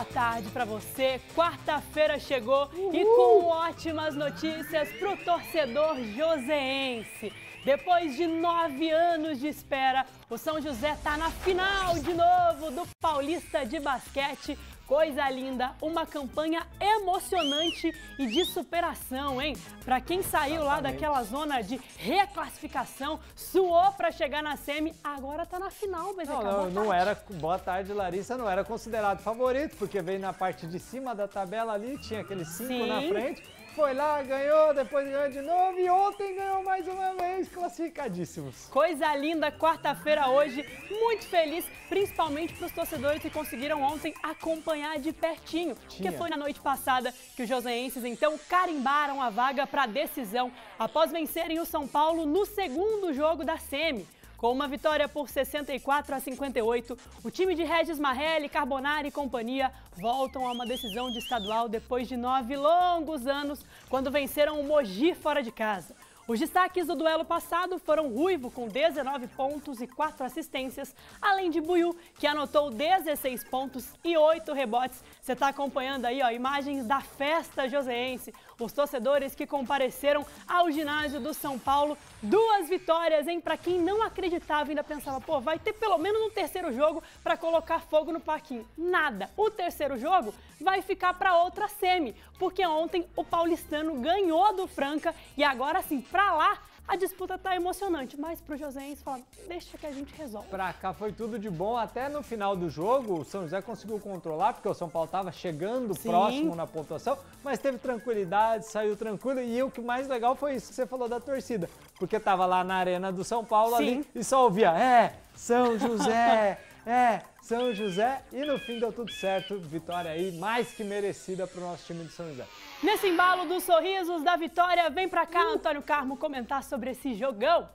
boa tarde para você. Quarta-feira chegou Uhul. e com ótimas notícias para o torcedor joseense. Depois de nove anos de espera, o São José está na final de novo do Paulista de Basquete Coisa linda, uma campanha emocionante e de superação, hein? Para quem saiu lá daquela zona de reclassificação, suou para chegar na semi, agora tá na final, mas não, não, não era, boa tarde, Larissa, não era considerado favorito, porque veio na parte de cima da tabela ali, tinha aqueles cinco na frente foi lá, ganhou, depois ganhou de novo e ontem ganhou mais uma vez, classificadíssimos. Coisa linda, quarta-feira hoje, muito feliz, principalmente para os torcedores que conseguiram ontem acompanhar de pertinho, Tinha. que foi na noite passada que os joseenses então carimbaram a vaga para a decisão após vencerem o São Paulo no segundo jogo da SEMI. Com uma vitória por 64 a 58, o time de Regis Marrelli, Carbonari e companhia voltam a uma decisão de estadual depois de nove longos anos, quando venceram o Mogi fora de casa. Os destaques do duelo passado foram Ruivo, com 19 pontos e 4 assistências, além de Buiu, que anotou 16 pontos e 8 rebotes. Você está acompanhando aí ó, imagens da festa joseense, os torcedores que compareceram ao ginásio do São Paulo. Duas vitórias, hein? Para quem não acreditava, ainda pensava, pô, vai ter pelo menos um terceiro jogo para colocar fogo no parquinho. Nada. O terceiro jogo vai ficar para outra semi, porque ontem o paulistano ganhou do Franca e agora sim, para lá a disputa tá emocionante, mas pro Joséense fala, deixa que a gente resolve. Pra cá foi tudo de bom, até no final do jogo o São José conseguiu controlar, porque o São Paulo tava chegando Sim. próximo na pontuação, mas teve tranquilidade, saiu tranquilo, e o que mais legal foi isso que você falou da torcida, porque tava lá na arena do São Paulo Sim. ali e só ouvia, é, São José, é, São José, e no fim deu tudo certo, vitória aí mais que merecida pro nosso time de São José. Nesse embalo dos sorrisos da vitória, vem pra cá, Antônio Carmo, comentar sobre esse jogão.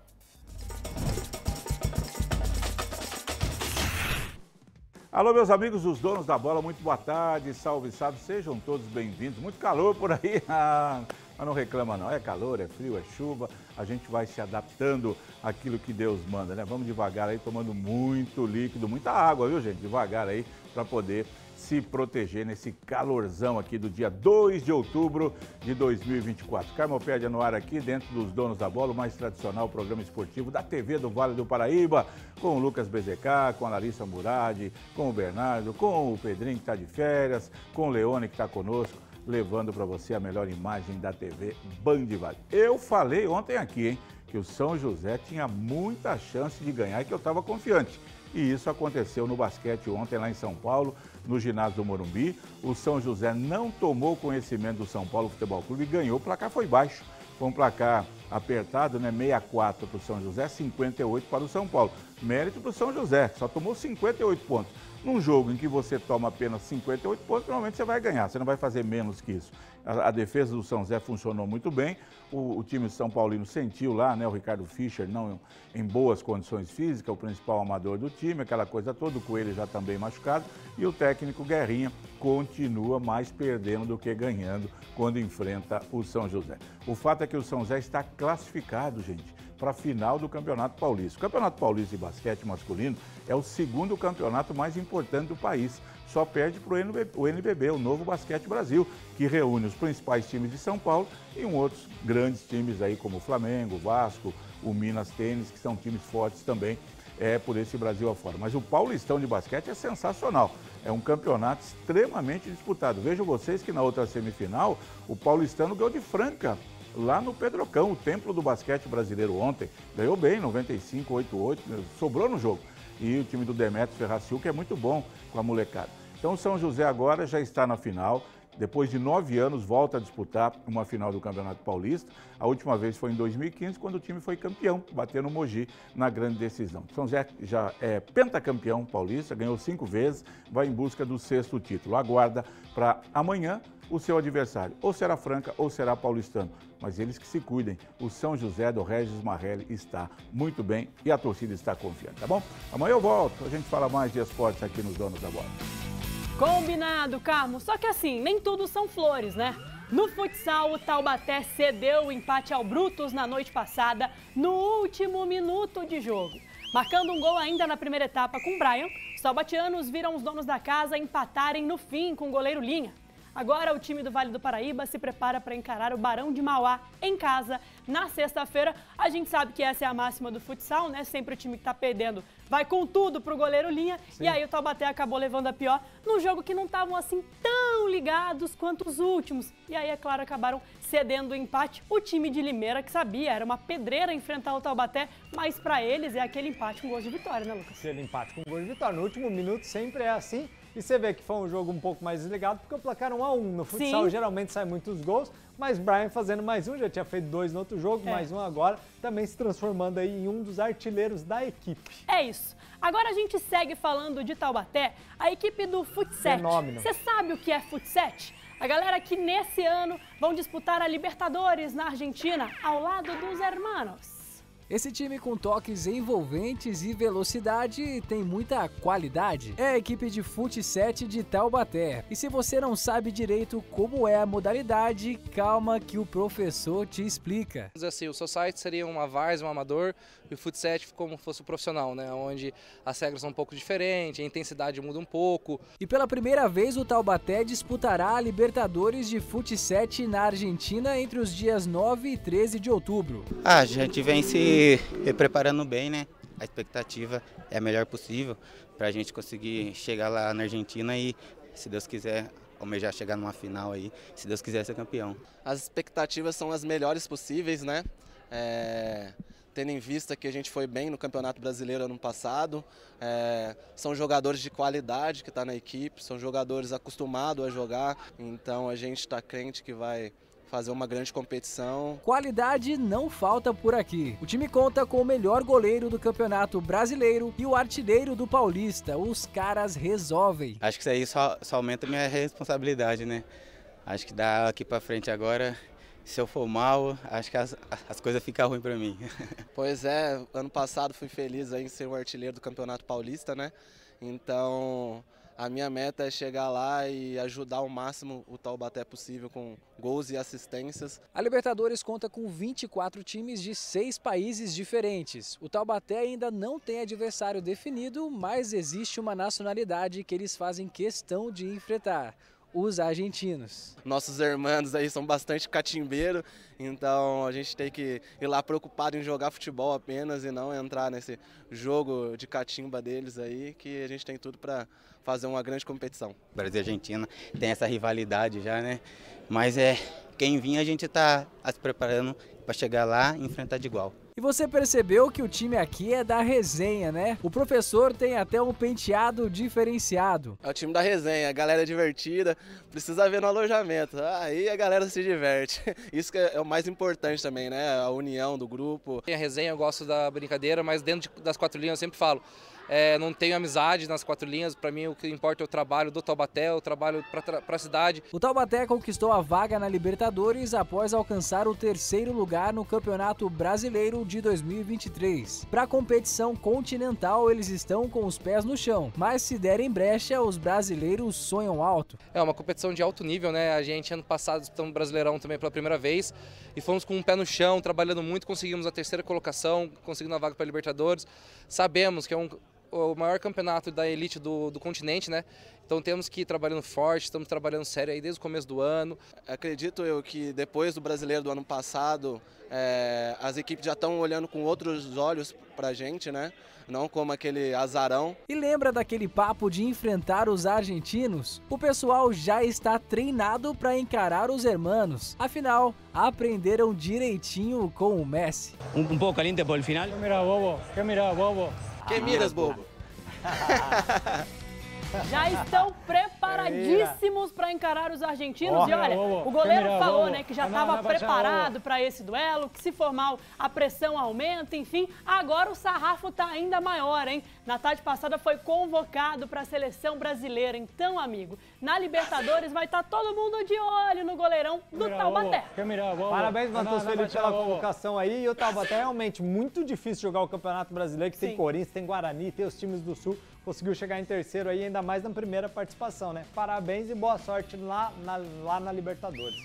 Alô, meus amigos, os donos da bola, muito boa tarde, salve, salve, sejam todos bem-vindos. Muito calor por aí, ah, mas não reclama não, é calor, é frio, é chuva, a gente vai se adaptando àquilo que Deus manda, né? Vamos devagar aí, tomando muito líquido, muita água, viu, gente? Devagar aí, para poder se proteger nesse calorzão aqui do dia 2 de outubro de 2024. Carmopédia no ar aqui, dentro dos donos da bola, o mais tradicional programa esportivo da TV do Vale do Paraíba, com o Lucas BZK, com a Larissa Murad, com o Bernardo, com o Pedrinho que está de férias, com o Leone que está conosco, levando para você a melhor imagem da TV Band Vale. Eu falei ontem aqui, hein, que o São José tinha muita chance de ganhar e que eu estava confiante. E isso aconteceu no basquete ontem lá em São Paulo no ginásio do Morumbi. O São José não tomou conhecimento do São Paulo Futebol Clube e ganhou. O placar foi baixo. Foi um placar apertado, né? 64 para o São José, 58 para o São Paulo. Mérito para o São José, só tomou 58 pontos. Num jogo em que você toma apenas 58 pontos, normalmente você vai ganhar, você não vai fazer menos que isso. A, a defesa do São Zé funcionou muito bem, o, o, time São Paulino sentiu lá, né, o Ricardo Fischer não em boas condições físicas, o principal amador do time, aquela coisa toda, o Coelho já também machucado, e o técnico Guerrinha continua mais perdendo do que ganhando quando enfrenta o São José. O fato é que o São José está classificado, gente para a final do Campeonato Paulista. O Campeonato Paulista de Basquete Masculino é o segundo campeonato mais importante do país. Só perde para o NBB, o Novo Basquete Brasil, que reúne os principais times de São Paulo e um outros grandes times aí como o Flamengo, o Vasco, o Minas Tênis, que são times fortes também é, por esse Brasil afora. Mas o Paulistão de basquete é sensacional. É um campeonato extremamente disputado. Vejam vocês que na outra semifinal, o Paulistano ganhou de Franca lá no Pedrocão, o templo do basquete brasileiro ontem. Ganhou bem, 95, 88, sobrou no jogo. E o time do Demetrio Ferraciu, que é muito bom com a molecada. Então o São José agora já está na final. Depois de nove anos, volta a disputar uma final do Campeonato Paulista. A última vez foi em 2015, quando o time foi campeão, batendo o Mogi na grande decisão. São José já é pentacampeão paulista, ganhou cinco vezes, vai em busca do sexto título. Aguarda para amanhã o seu adversário. Ou será Franca ou será paulistano. Mas eles que se cuidem. O São José do Regis Marrelli está muito bem e a torcida está confiante, tá bom? Amanhã eu volto. A gente fala mais de esportes aqui nos Donos da Bola. Combinado, Carmo. Só que assim, nem tudo são flores, né? No futsal, o Taubaté cedeu o empate ao Brutus na noite passada, no último minuto de jogo. Marcando um gol ainda na primeira etapa com Brian, os taubatianos viram os donos da casa empatarem no fim com o goleiro Linha. Agora o time do Vale do Paraíba se prepara para encarar o Barão de Mauá em casa na sexta-feira. A gente sabe que essa é a máxima do futsal, né? Sempre o time que está perdendo vai com tudo pro goleiro Linha. Sim. E aí o Taubaté acabou levando a pior num jogo que não estavam assim tão ligados quanto os últimos. E aí, é claro, acabaram cedendo o empate. O time de Limeira, que sabia, era uma pedreira enfrentar o Taubaté, mas para eles é aquele empate com gol de vitória, né, Lucas? Aquele empate com gol de vitória. No último minuto sempre é assim. E você vê que foi um jogo um pouco mais desligado, porque o placar 1 a 1 No futsal Sim. geralmente sai muitos gols, mas Brian fazendo mais um, já tinha feito dois no outro jogo, é. mais um agora, também se transformando aí em um dos artilheiros da equipe. É isso. Agora a gente segue falando de Taubaté, a equipe do Futset. Você sabe o que é Futset? A galera que nesse ano vão disputar a Libertadores na Argentina ao lado dos hermanos. Esse time com toques envolventes e velocidade tem muita qualidade. É a equipe de Fute 7 de Taubaté. E se você não sabe direito como é a modalidade, calma que o professor te explica. Assim, o Society seria uma Vars, um amador, e o Fute 7 como fosse o profissional, né? Onde as regras são um pouco diferentes, a intensidade muda um pouco. E pela primeira vez o Taubaté disputará a Libertadores de Fute 7 na Argentina entre os dias 9 e 13 de outubro. A gente vem e preparando bem, né? A expectativa é a melhor possível para a gente conseguir chegar lá na Argentina e, se Deus quiser, almejar chegar numa final aí, se Deus quiser ser campeão. As expectativas são as melhores possíveis, né? É, tendo em vista que a gente foi bem no Campeonato Brasileiro ano passado, é, são jogadores de qualidade que estão tá na equipe, são jogadores acostumados a jogar, então a gente está crente que vai fazer uma grande competição. Qualidade não falta por aqui. O time conta com o melhor goleiro do Campeonato Brasileiro e o artilheiro do Paulista. Os caras resolvem. Acho que isso aí só, só aumenta minha responsabilidade, né? Acho que daqui para frente agora se eu for mal, acho que as, as coisas ficam ruins para mim. Pois é, ano passado fui feliz em ser o artilheiro do Campeonato Paulista, né? Então, a minha meta é chegar lá e ajudar ao máximo o Taubaté possível com gols e assistências. A Libertadores conta com 24 times de seis países diferentes. O Taubaté ainda não tem adversário definido, mas existe uma nacionalidade que eles fazem questão de enfrentar os argentinos. Nossos irmãos aí são bastante catimbeiros, então a gente tem que ir lá preocupado em jogar futebol apenas e não entrar nesse jogo de catimba deles aí, que a gente tem tudo para fazer uma grande competição. Brasil e Argentina tem essa rivalidade já, né? Mas é quem vinha a gente está se preparando para chegar lá e enfrentar de igual. E você percebeu que o time aqui é da resenha, né? O professor tem até um penteado diferenciado. É o time da resenha, a galera é divertida, precisa ver no alojamento. Aí a galera se diverte. Isso que é o mais importante também, né? A união do grupo. A resenha eu gosto da brincadeira, mas dentro das quatro linhas eu sempre falo. É, não tenho amizade nas quatro linhas. Para mim, o que importa é o trabalho do Taubaté, o trabalho para a cidade. O Taubaté conquistou a vaga na Libertadores após alcançar o terceiro lugar no Campeonato Brasileiro de 2023. Para a competição continental, eles estão com os pés no chão, mas se derem brecha, os brasileiros sonham alto. É uma competição de alto nível, né? A gente ano passado disputamos Brasileirão também pela primeira vez e fomos com um pé no chão, trabalhando muito, conseguimos a terceira colocação, conseguindo a vaga para Libertadores. Sabemos que é um o maior campeonato da elite do, do continente, né? Então temos que ir trabalhando forte, estamos trabalhando sério aí desde o começo do ano. Acredito eu que depois do brasileiro do ano passado, é, as equipes já estão olhando com outros olhos para a gente, né? Não como aquele azarão. E lembra daquele papo de enfrentar os argentinos? O pessoal já está treinado para encarar os hermanos. Afinal, aprenderam direitinho com o Messi. Um, um pouco caliente por el final. Que mira, bobo. Que mira, bobo. Que miras, bobo? Já estão preparadíssimos para encarar os argentinos. e olha, o goleiro falou né, que já estava preparado para esse duelo, que se for mal a pressão aumenta, enfim. Agora o sarrafo está ainda maior, hein? Na tarde passada foi convocado para a seleção brasileira. Então, amigo, na Libertadores vai estar tá todo mundo de olho no goleirão do Taubaté. Parabéns, Matheus Felipe, pela convocação aí. E o Taubaté é realmente muito difícil jogar o Campeonato Brasileiro, que tem Corinthians, tem Guarani, tem os times do Sul conseguiu chegar em terceiro aí, ainda mais na primeira participação, né? Parabéns e boa sorte lá na, lá na Libertadores.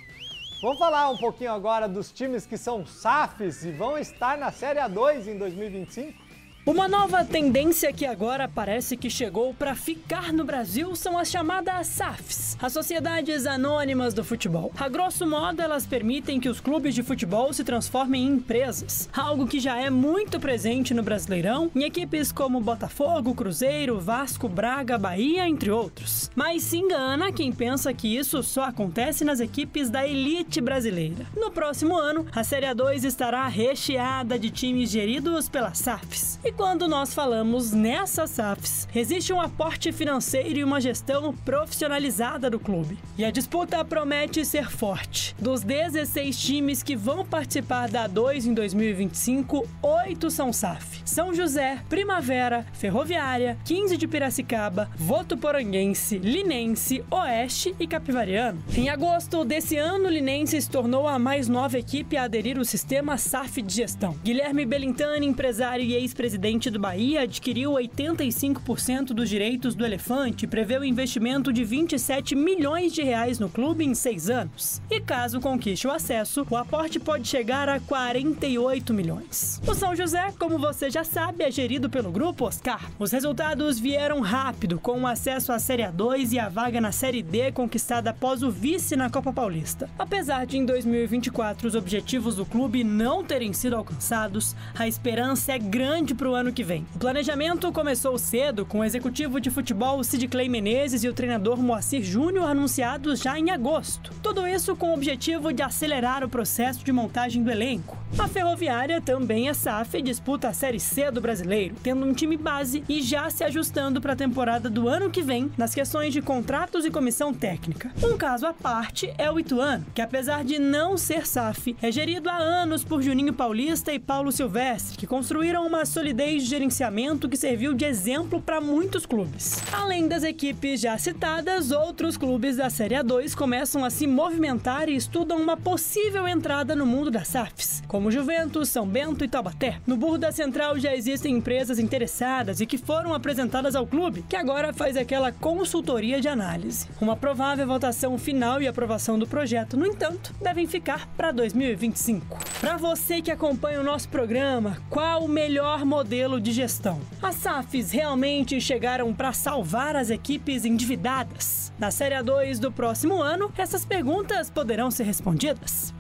Vamos falar um pouquinho agora dos times que são SAFs e vão estar na Série A2 em 2025? Uma nova tendência que agora parece que chegou para ficar no Brasil são as chamadas SAFs, as Sociedades Anônimas do Futebol. A grosso modo, elas permitem que os clubes de futebol se transformem em empresas, algo que já é muito presente no Brasileirão, em equipes como Botafogo, Cruzeiro, Vasco, Braga, Bahia, entre outros. Mas se engana quem pensa que isso só acontece nas equipes da elite brasileira. No próximo ano, a Série A2 estará recheada de times geridos pelas SAFs. E quando nós falamos nessas SAFs, existe um aporte financeiro e uma gestão profissionalizada do clube. E a disputa promete ser forte. Dos 16 times que vão participar da A2 em 2025, 8 são SAF. São José, Primavera, Ferroviária, 15 de Piracicaba, Votuporanguense, Linense, Oeste e Capivariano. Em agosto desse ano, Linense se tornou a mais nova equipe a aderir ao sistema SAF de gestão. Guilherme Belintani, empresário e ex-presidente presidente do Bahia adquiriu 85% dos direitos do Elefante e prevê o investimento de 27 milhões de reais no clube em seis anos. E caso conquiste o acesso, o aporte pode chegar a 48 milhões. O São José, como você já sabe, é gerido pelo Grupo Oscar. Os resultados vieram rápido, com o acesso à Série A2 e a vaga na Série D conquistada após o vice na Copa Paulista. Apesar de em 2024 os objetivos do clube não terem sido alcançados, a esperança é grande para o ano que vem. O planejamento começou cedo, com o executivo de futebol Sid Clay Menezes e o treinador Moacir Júnior anunciados já em agosto. Tudo isso com o objetivo de acelerar o processo de montagem do elenco. A Ferroviária também é SAF e disputa a Série C do Brasileiro, tendo um time base e já se ajustando para a temporada do ano que vem nas questões de contratos e comissão técnica. Um caso à parte é o Ituano, que apesar de não ser SAF, é gerido há anos por Juninho Paulista e Paulo Silvestre, que construíram uma solidez de gerenciamento que serviu de exemplo para muitos clubes. Além das equipes já citadas, outros clubes da Série A2 começam a se movimentar e estudam uma possível entrada no mundo das SAFs, como Juventus, São Bento e Taubaté. No Burro da Central já existem empresas interessadas e que foram apresentadas ao clube, que agora faz aquela consultoria de análise. Uma provável votação final e aprovação do projeto, no entanto, devem ficar para 2025. Para você que acompanha o nosso programa, qual o melhor modelo de gestão? As SAFs realmente chegaram para salvar as equipes endividadas? Na Série A2 do próximo ano, essas perguntas poderão ser respondidas.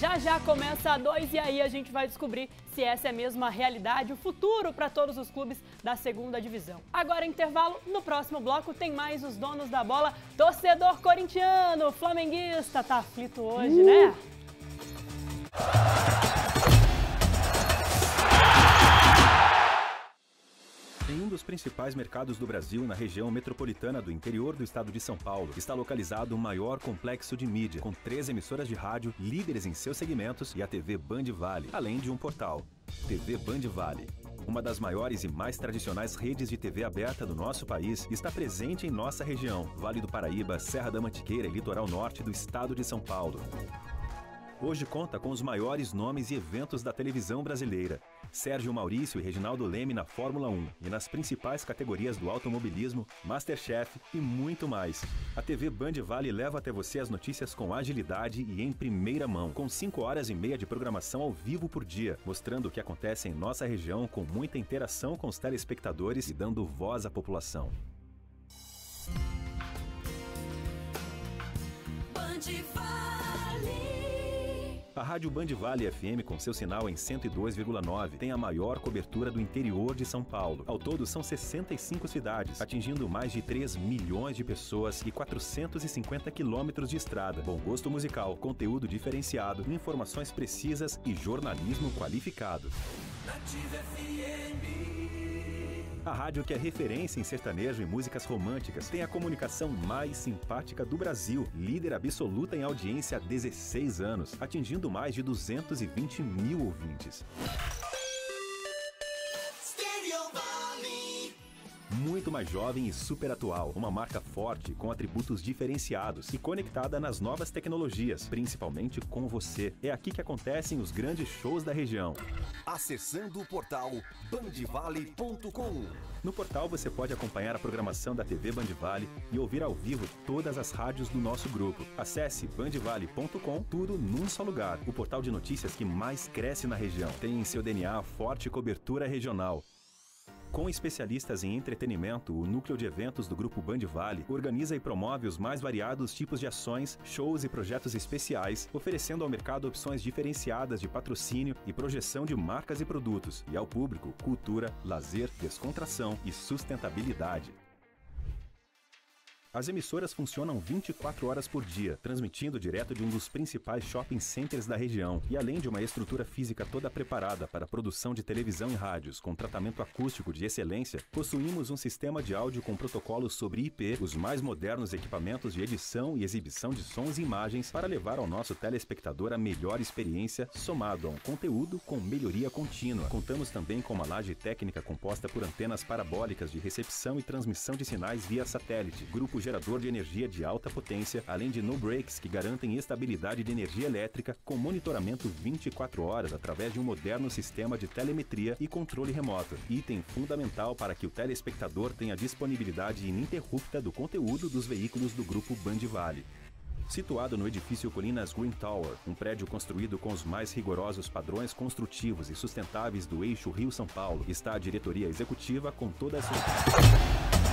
Já já começa a 2 e aí a gente vai descobrir se essa é mesmo a realidade, o futuro para todos os clubes da segunda divisão. Agora, intervalo, no próximo bloco tem mais os donos da bola. Torcedor corintiano, flamenguista, tá aflito hoje, uh. né? Principais mercados do Brasil, na região metropolitana do interior do estado de São Paulo, está localizado o maior complexo de mídia, com três emissoras de rádio, líderes em seus segmentos e a TV Band Vale, além de um portal. TV Band Vale. Uma das maiores e mais tradicionais redes de TV aberta do nosso país está presente em nossa região, Vale do Paraíba, Serra da Mantiqueira e litoral norte do estado de São Paulo. Hoje conta com os maiores nomes e eventos da televisão brasileira. Sérgio Maurício e Reginaldo Leme na Fórmula 1 e nas principais categorias do automobilismo, Masterchef e muito mais. A TV Band Vale leva até você as notícias com agilidade e em primeira mão, com 5 horas e meia de programação ao vivo por dia, mostrando o que acontece em nossa região com muita interação com os telespectadores e dando voz à população. Band Vale. A Rádio Band Vale FM, com seu sinal em 102,9, tem a maior cobertura do interior de São Paulo. Ao todo, são 65 cidades, atingindo mais de 3 milhões de pessoas e 450 quilômetros de estrada. Bom gosto musical, conteúdo diferenciado, informações precisas e jornalismo qualificado. Nativa FM. A rádio que é referência em sertanejo e músicas românticas tem a comunicação mais simpática do Brasil, líder absoluta em audiência há 16 anos, atingindo mais de 220 mil ouvintes. Muito mais jovem e super atual. Uma marca forte, com atributos diferenciados e conectada nas novas tecnologias, principalmente com você. É aqui que acontecem os grandes shows da região. Acessando o portal bandvale.com. No portal você pode acompanhar a programação da TV Bandvale e ouvir ao vivo todas as rádios do nosso grupo. Acesse bandvale.com, tudo num só lugar. O portal de notícias que mais cresce na região. Tem em seu DNA forte cobertura regional Com especialistas em entretenimento, o núcleo de eventos do Grupo Band Vale organiza e promove os mais variados tipos de ações, shows e projetos especiais, oferecendo ao mercado opções diferenciadas de patrocínio e projeção de marcas e produtos, e ao público cultura, lazer, descontração e sustentabilidade. As emissoras funcionam 24 horas por dia, transmitindo direto de um dos principais shopping centers da região. E além de uma estrutura física toda preparada para a produção de televisão e rádios com tratamento acústico de excelência, possuímos um sistema de áudio com protocolos sobre IP, os mais modernos equipamentos de edição e exibição de sons e imagens para levar ao nosso telespectador a melhor experiência, somado a um conteúdo com melhoria contínua. Contamos também com uma laje técnica composta por antenas parabólicas de recepção e transmissão de sinais via satélite, grupo gerador de energia de alta potência, além de no-breaks que garantem estabilidade de energia elétrica com monitoramento 24 horas através de um moderno sistema de telemetria e controle remoto. Item fundamental para que o telespectador tenha disponibilidade ininterrupta do conteúdo dos veículos do grupo Band Vale. Situado no edifício Colinas Green Tower, um prédio construído com os mais rigorosos padrões construtivos e sustentáveis do eixo Rio-São Paulo, está a diretoria executiva com toda a sua.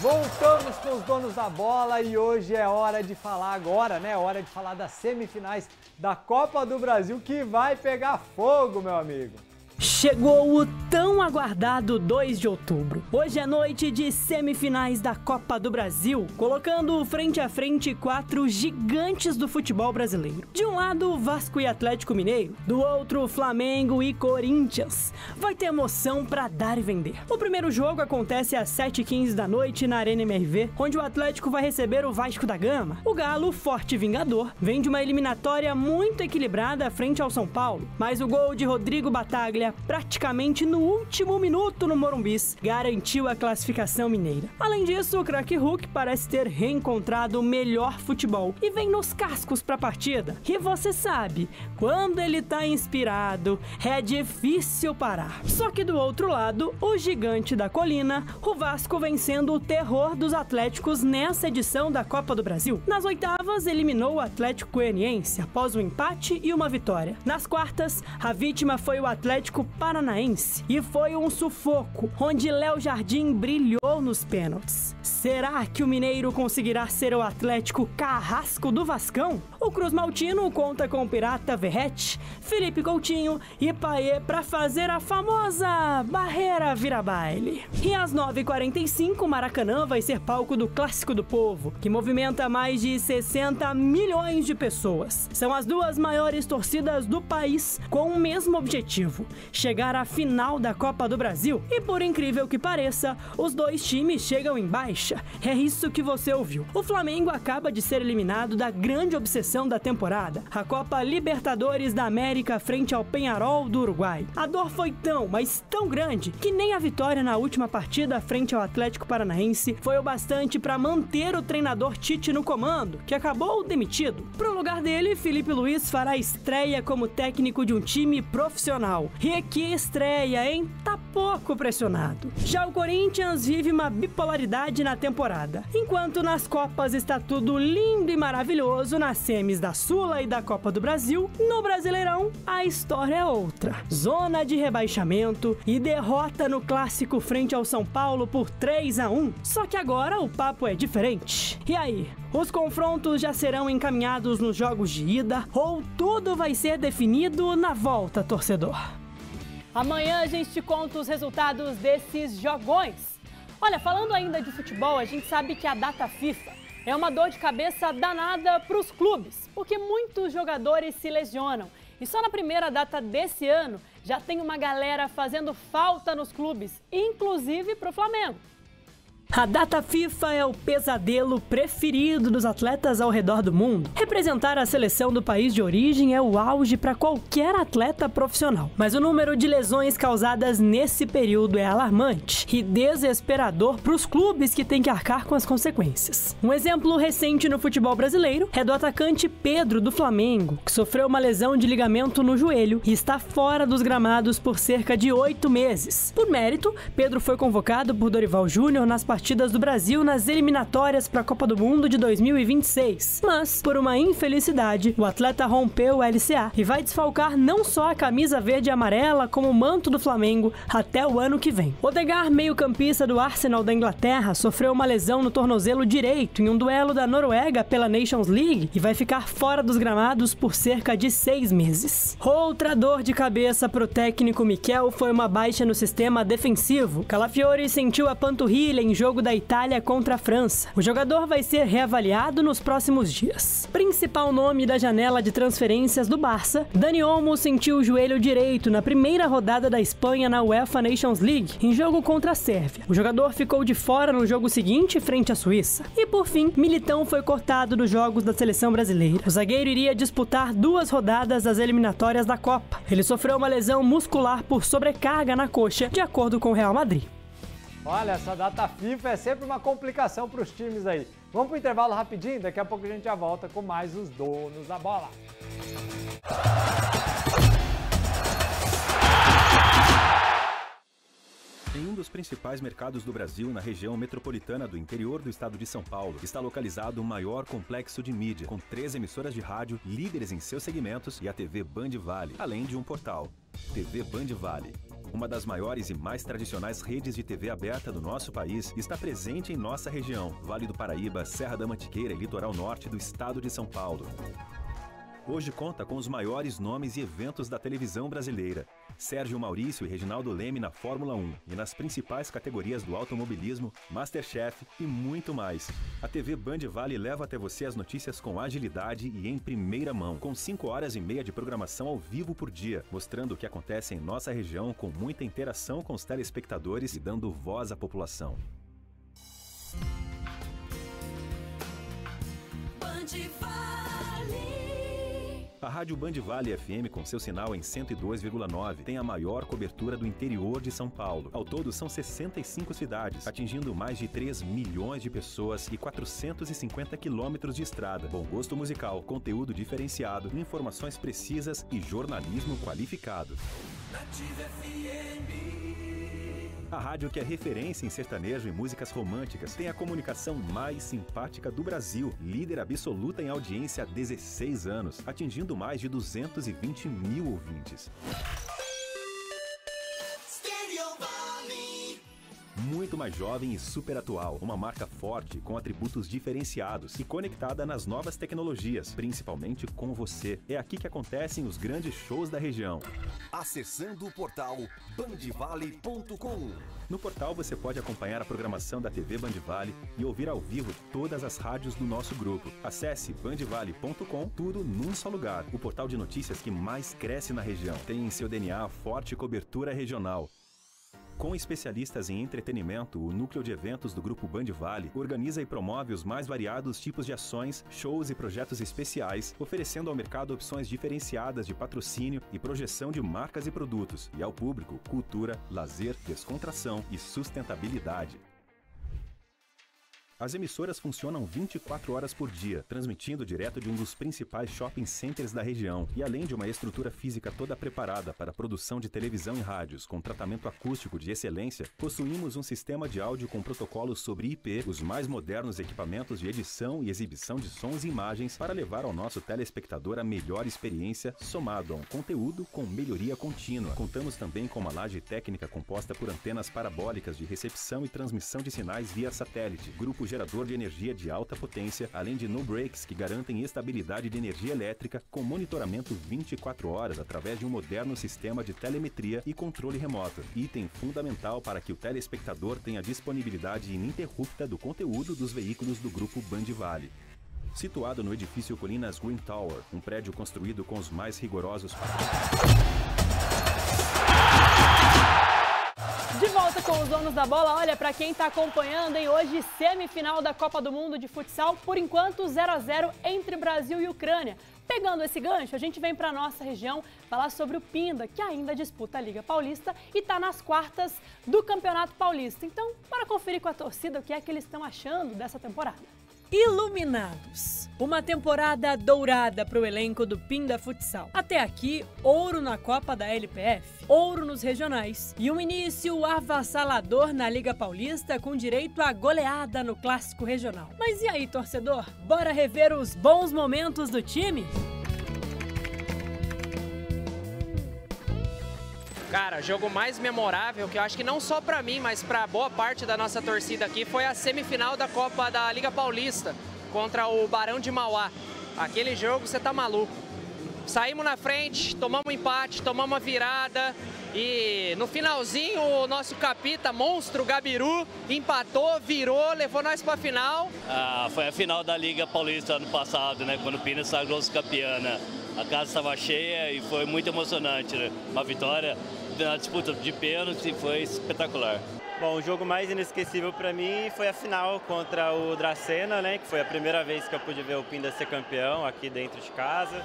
Voltamos com os donos da bola e hoje é hora de falar agora, né? Hora de falar das semifinais da Copa do Brasil que vai pegar fogo, meu amigo. Chegou o tão aguardado 2 de outubro. Hoje é noite de semifinais da Copa do Brasil, colocando frente a frente quatro gigantes do futebol brasileiro. De um lado, Vasco e Atlético Mineiro, do outro, Flamengo e Corinthians. Vai ter emoção para dar e vender. O primeiro jogo acontece às 7h15 da noite na Arena MRV, onde o Atlético vai receber o Vasco da Gama. O Galo, forte vingador, vem de uma eliminatória muito equilibrada frente ao São Paulo, mas o gol de Rodrigo Bataglia praticamente no último minuto no Morumbis, garantiu a classificação mineira. Além disso, o craque Hulk parece ter reencontrado o melhor futebol e vem nos cascos para a partida. E você sabe, quando ele tá inspirado, é difícil parar. Só que do outro lado, o gigante da colina, o Vasco vencendo o terror dos Atléticos nessa edição da Copa do Brasil. Nas oitavas, eliminou o Atlético Goianiense após um empate e uma vitória. Nas quartas, a vítima foi o Atlético Atlético Paranaense e foi um sufoco, onde Léo Jardim brilhou nos pênaltis. Será que o Mineiro conseguirá ser o Atlético Carrasco do Vascão? O Cruz Maltino conta com o Pirata Verrete, Felipe Coutinho e Paê para fazer a famosa barreira vira-baile. E às 9h45, Maracanã vai ser palco do Clássico do Povo, que movimenta mais de 60 milhões de pessoas. São as duas maiores torcidas do país com o mesmo objetivo: chegar à final da Copa do Brasil. E por incrível que pareça, os dois times chegam em baixa. É isso que você ouviu. O Flamengo acaba de ser eliminado da grande obsessão da temporada, a Copa Libertadores da América frente ao Penharol do Uruguai. A dor foi tão, mas tão grande que nem a vitória na última partida frente ao Atlético Paranaense foi o bastante para manter o treinador Tite no comando, que acabou demitido. Pro lugar dele, Felipe Luiz fará estreia como técnico de um time profissional. E que estreia, hein? Tá pouco pressionado. Já o Corinthians vive uma bipolaridade na temporada. Enquanto nas Copas está tudo lindo e maravilhoso nas semis da Sula e da Copa do Brasil, no Brasileirão a história é outra. Zona de rebaixamento e derrota no clássico frente ao São Paulo por 3 a 1. Só que agora o papo é diferente. E aí, os confrontos já serão encaminhados nos jogos de ida ou tudo vai ser definido na volta, torcedor? Amanhã a gente te conta os resultados desses jogões. Olha, falando ainda de futebol, a gente sabe que a data FIFA é uma dor de cabeça danada para os clubes, porque muitos jogadores se lesionam. E só na primeira data desse ano já tem uma galera fazendo falta nos clubes, inclusive para o Flamengo. A data FIFA é o pesadelo preferido dos atletas ao redor do mundo. Representar a seleção do país de origem é o auge para qualquer atleta profissional. Mas o número de lesões causadas nesse período é alarmante e desesperador para os clubes que têm que arcar com as consequências. Um exemplo recente no futebol brasileiro é do atacante Pedro do Flamengo, que sofreu uma lesão de ligamento no joelho e está fora dos gramados por cerca de oito meses. Por mérito, Pedro foi convocado por Dorival Júnior nas partidas partidas do Brasil nas eliminatórias para a Copa do Mundo de 2026. Mas, por uma infelicidade, o atleta rompeu o LCA e vai desfalcar não só a camisa verde e amarela, como o manto do Flamengo até o ano que vem. Odegar, meio-campista do Arsenal da Inglaterra, sofreu uma lesão no tornozelo direito em um duelo da Noruega pela Nations League e vai ficar fora dos gramados por cerca de seis meses. Outra dor de cabeça para o técnico Miquel foi uma baixa no sistema defensivo. Calafiori sentiu a panturrilha em jogo da Itália contra a França. O jogador vai ser reavaliado nos próximos dias. Principal nome da janela de transferências do Barça, Dani Olmo sentiu o joelho direito na primeira rodada da Espanha na UEFA Nations League, em jogo contra a Sérvia. O jogador ficou de fora no jogo seguinte frente à Suíça. E por fim, Militão foi cortado dos jogos da seleção brasileira. O zagueiro iria disputar duas rodadas das eliminatórias da Copa. Ele sofreu uma lesão muscular por sobrecarga na coxa, de acordo com o Real Madrid. Olha, essa data FIFA é sempre uma complicação para os times aí. Vamos para o intervalo rapidinho? Daqui a pouco a gente já volta com mais os donos da bola. Em um dos principais mercados do Brasil, na região metropolitana do interior do estado de São Paulo, está localizado o maior complexo de mídia, com três emissoras de rádio, líderes em seus segmentos e a TV Band Vale, além de um portal. TV Band Vale. Uma das maiores e mais tradicionais redes de TV aberta do nosso país está presente em nossa região, Vale do Paraíba, Serra da Mantiqueira e litoral norte do estado de São Paulo. Hoje conta com os maiores nomes e eventos da televisão brasileira. Sérgio Maurício e Reginaldo Leme na Fórmula 1 e nas principais categorias do automobilismo, Masterchef e muito mais. A TV Band Vale leva até você as notícias com agilidade e em primeira mão, com 5 horas e meia de programação ao vivo por dia, mostrando o que acontece em nossa região com muita interação com os telespectadores e dando voz à população. Band Vale. A Rádio Band Vale FM, com seu sinal em 102,9, tem a maior cobertura do interior de São Paulo. Ao todo, são 65 cidades, atingindo mais de 3 milhões de pessoas e 450 quilômetros de estrada. Bom gosto musical, conteúdo diferenciado, informações precisas e jornalismo qualificado. Nativa FM. A rádio que é referência em sertanejo e músicas românticas tem a comunicação mais simpática do Brasil, líder absoluta em audiência há 16 anos, atingindo mais de 220 mil ouvintes. Muito mais jovem e super atual, uma marca forte com atributos diferenciados e conectada nas novas tecnologias, principalmente com você. É aqui que acontecem os grandes shows da região. Acessando o portal bandvale.com. No portal você pode acompanhar a programação da TV Band Vale e ouvir ao vivo todas as rádios do nosso grupo. Acesse bandvale.com, tudo num só lugar. O portal de notícias que mais cresce na região. Tem em seu DNA forte cobertura regional. Com especialistas em entretenimento, o núcleo de eventos do Grupo Band Vale organiza e promove os mais variados tipos de ações, shows e projetos especiais, oferecendo ao mercado opções diferenciadas de patrocínio e projeção de marcas e produtos, e ao público cultura, lazer, descontração e sustentabilidade. As emissoras funcionam 24 horas por dia, transmitindo direto de um dos principais shopping centers da região. E além de uma estrutura física toda preparada para a produção de televisão e rádios com tratamento acústico de excelência, possuímos um sistema de áudio com protocolos sobre IP, os mais modernos equipamentos de edição e exibição de sons e imagens para levar ao nosso telespectador a melhor experiência, somado a um conteúdo com melhoria contínua. Contamos também com uma laje técnica composta por antenas parabólicas de recepção e transmissão de sinais via satélite, grupo gerador de energia de alta potência, além de no breaks que garantem estabilidade de energia elétrica com monitoramento 24 horas através de um moderno sistema de telemetria e controle remoto. Item fundamental para que o telespectador tenha disponibilidade ininterrupta do conteúdo dos veículos do grupo Band Vale. Situado no edifício Colinas Green Tower, um prédio construído com os mais rigorosos com os donos da bola, olha, para quem está acompanhando, em hoje semifinal da Copa do Mundo de Futsal, por enquanto 0 a 0 entre Brasil e Ucrânia. Pegando esse gancho, a gente vem para nossa região falar sobre o Pinda, que ainda disputa a Liga Paulista e está nas quartas do Campeonato Paulista. Então, para conferir com a torcida o que é que eles estão achando dessa temporada. Iluminados. Uma temporada dourada para o elenco do Pinda Futsal. Até aqui, ouro na Copa da LPF, ouro nos regionais e um início avassalador na Liga Paulista com direito a goleada no Clássico Regional. Mas e aí, torcedor? Bora rever os bons momentos do time? Cara, jogo mais memorável, que eu acho que não só pra mim, mas pra boa parte da nossa torcida aqui, foi a semifinal da Copa da Liga Paulista contra o Barão de Mauá. Aquele jogo, você tá maluco. Saímos na frente, tomamos empate, tomamos uma virada e no finalzinho o nosso capita, monstro Gabiru, empatou, virou, levou nós pra final. Ah, foi a final da Liga Paulista ano passado, né? Quando o Pina sagrou-se campeã. né? A casa estava cheia e foi muito emocionante, né? Uma vitória na disputa de pênalti foi espetacular. Bom, o jogo mais inesquecível para mim foi a final contra o Dracena, né? Que foi a primeira vez que eu pude ver o Pinda ser campeão aqui dentro de casa.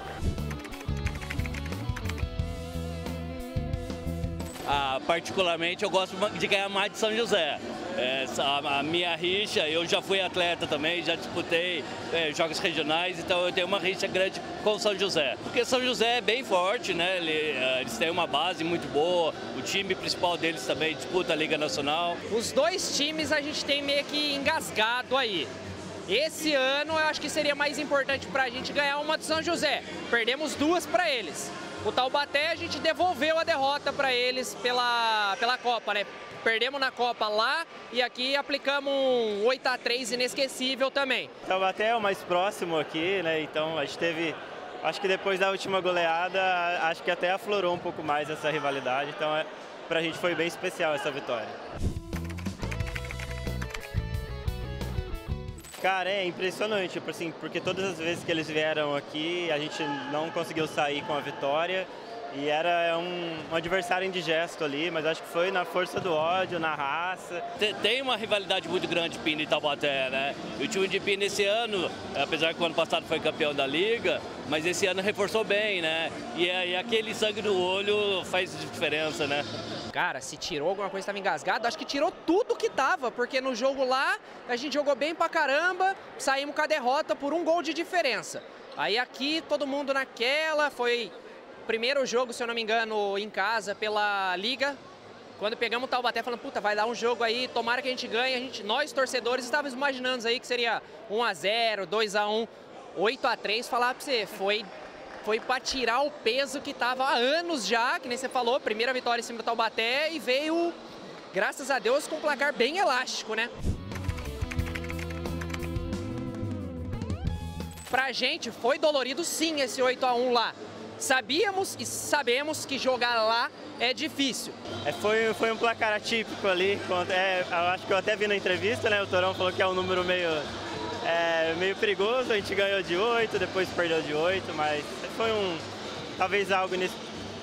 Ah, particularmente eu gosto de ganhar mais de São José. É, a, a minha rixa, eu já fui atleta também, já disputei é, jogos regionais, então eu tenho uma rixa grande com São José. Porque São José é bem forte, né? Ele- eh, eles têm uma base muito boa, o time principal deles também disputa a Liga Nacional. Os dois times a gente tem meio que engasgado aí. Esse ano eu acho que seria mais importante pra gente ganhar uma do São José. Perdemos duas pra eles. O Taubaté a gente devolveu a derrota pra eles pela, pela Copa, né? Perdemos na Copa lá e aqui aplicamos um 8 a 3 inesquecível também. Taubaté é o mais próximo aqui, né? Então a gente teve. Acho que depois da última goleada, a- acho que até aflorou um pouco mais essa rivalidade. Então é, pra gente foi bem especial essa vitória. Cara, é impressionante, tipo assim, porque todas as vezes que eles vieram aqui, a gente não conseguiu sair com a vitória. E era um, um adversário indigesto ali, mas acho que foi na força do ódio, na raça. Te- Tem uma rivalidade muito grande Pina e Taubaté, né? O time de Pina esse ano, apesar que o ano passado foi campeão da Liga, mas esse ano reforçou bem, né? E, é- e aquele sangue no olho faz diferença, né? Cara, se tirou alguma coisa estava engasgado, acho que tirou tudo que tava, porque no jogo lá a gente jogou bem pra caramba, saímos com a derrota por um gol de diferença. Aí aqui todo mundo naquela, foi primeiro jogo, se eu não me engano, em casa pela Liga. Quando pegamos o Taubaté, falando, puta, vai dar um jogo aí, tomara que a gente ganhe. A gente, nós, torcedores, estávamos imaginando aí que seria 1x0, 2x1, 8x3. Falar pra você, foi foi para tirar o peso que tava há anos já, que nem você falou, primeira vitória em cima do Taubaté e veio, graças a Deus, com um placar bem elástico, né? Pra gente foi dolorido sim esse 8 a 1 lá. Sabíamos e sabemos que jogar lá é difícil. É, foi, foi um placar atípico ali. é, eu acho que eu até vi na entrevista, né? O Torão falou que é um número meio, é, meio perigoso. A gente ganhou de 8, depois perdeu de 8, mas foi um. Talvez algo nesse.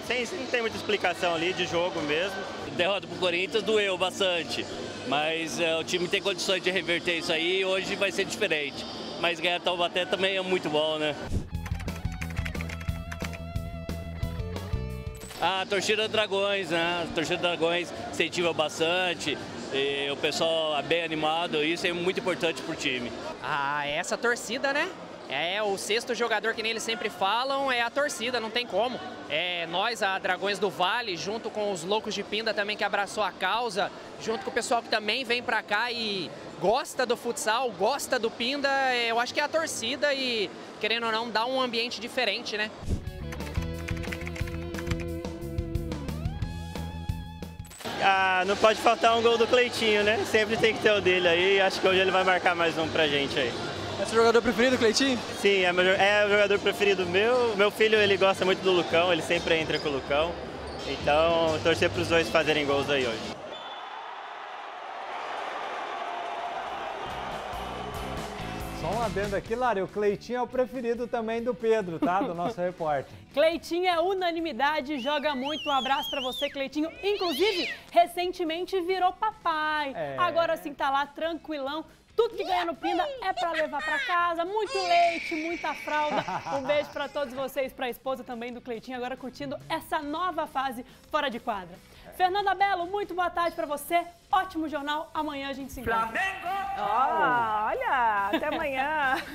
Sem, sem- tem muita explicação ali de jogo mesmo. Derrota pro Corinthians doeu bastante, mas é, o time tem condições de reverter isso aí e hoje vai ser diferente. Mas ganhar Taubaté também é muito bom, né? A torcida Dragões, né? A torcida Dragões incentiva bastante, e o pessoal é bem animado, isso é muito importante pro time. Ah, essa torcida, né? É o sexto jogador que nem eles sempre falam, é a torcida, não tem como. É nós, a Dragões do Vale, junto com os Loucos de Pinda também que abraçou a causa, junto com o pessoal que também vem pra cá e gosta do futsal, gosta do Pinda, é, eu acho que é a torcida e, querendo ou não, dá um ambiente diferente, né? Ah, não pode faltar um gol do Cleitinho, né? Sempre tem que ter o dele aí. Acho que hoje ele vai marcar mais um pra gente aí. É seu jogador preferido, Cleitinho? Sim, é, meu é o jogador preferido meu. Meu filho ele gosta muito do Lucão, ele sempre entra com o Lucão. Então, torcer para os dois fazerem gols aí hoje. Só adendo aqui, Lari, o Cleitinho é o preferido também do Pedro, tá? Do nosso repórter. Cleitinho é unanimidade, joga muito. Um abraço pra você, Cleitinho. Inclusive, recentemente virou papai. É. Agora sim tá lá tranquilão, Tudo que ganha no Pinda é pra levar pra casa, muito leite, muita fralda. Um beijo pra todos vocês, pra esposa também do Cleitinho, agora curtindo essa nova fase fora de quadra. Fernanda Belo, muito boa tarde pra você. Ótimo jornal. Amanhã a gente se encontra. Ó, olha, até amanhã.